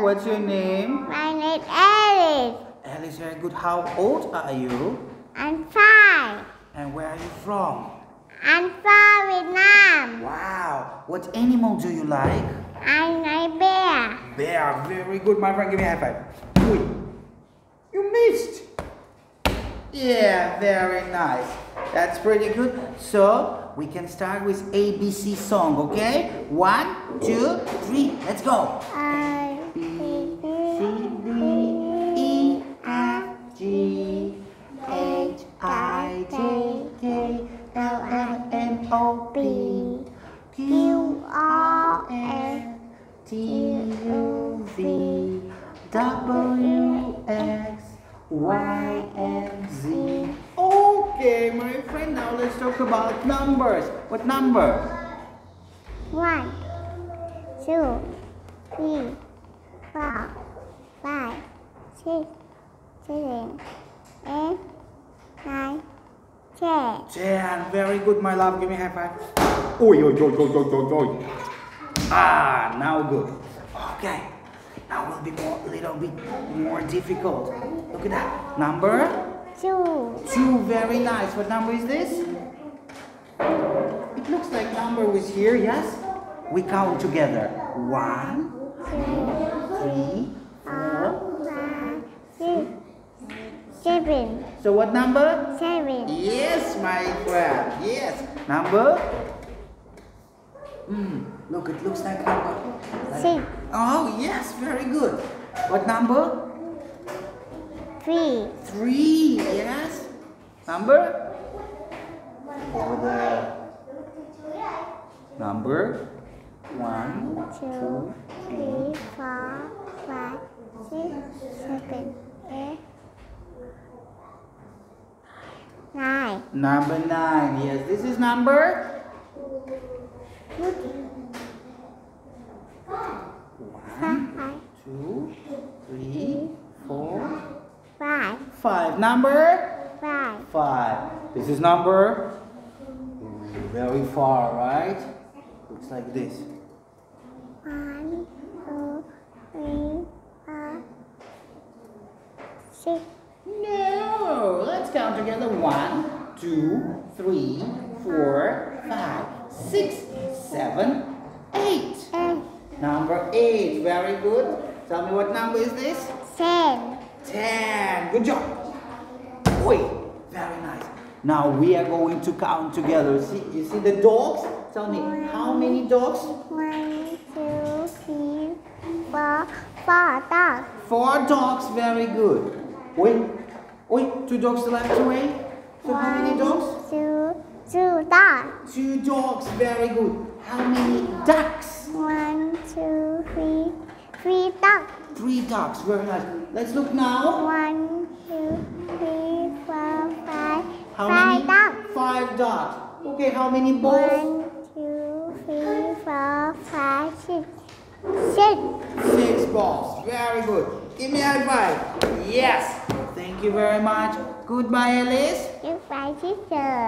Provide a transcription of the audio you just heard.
What's your name? My name is Alice. Alice, very good. How old are you? I'm five. And where are you from? I'm from Vietnam. Wow. What animal do you like? I like bear. Bear. Very good, my friend. Give me a high five. Oi. You missed. Yeah, very nice. That's pretty good. So we can start with ABC song, okay? One, two, three. Let's go. I O, P, Q, R S, T, U, V, W, X, Y, and Z. Okay, my friend, now let's talk about numbers. What number? One, two, three, four, five, six, seven, eight, nine, ten. Jan, very good, my love. Give me a high five. Oi, oi, oi, oi, oi, oi, oi. Ah, now good. Okay. Now will be more, little bit more difficult. Look at that. Number Two, two. Very nice. What number is this? It looks like number was here. Yes. We count together. One, two, three, four. four, five, six, seven, So what number? seven, Yes, my friend. Yes. Number? Hmm. Look, it looks like number. like- six, Oh, yes, very good. What number? three, Three. Yes. Number? Over there. Number? One, two, three, four, five, six, seven, eight, nine. Number nine. Yes, this is number? One, two, three, four, five, five. Number? five, Five. This is number? Very far, right? Looks like this. one, two, three, four, six, No, let's count together. One, two, three, four, five, six, seven, eight. Number eight, very good. Tell me what number is this? ten, Ten. Good job. Oi, very nice. Now we are going to count together. See, you see the dogs? Tell me, how many dogs? one, two, three, four, four dogs, Four dogs, very good. Wait, wait, two dogs left away. So how many dogs? two, two dogs, Two dogs, very good. How many ducks? one, two, three, three ducks. Three ducks, very nice. Let's look now. one, two, three, four, five, How five many? dogs. Five dogs. Okay, how many balls? One, two, three, four, five, six. Six. Six balls, very good. Give me a high five. Yes. Thank you very much. Goodbye, Alice. Goodbye, teacher.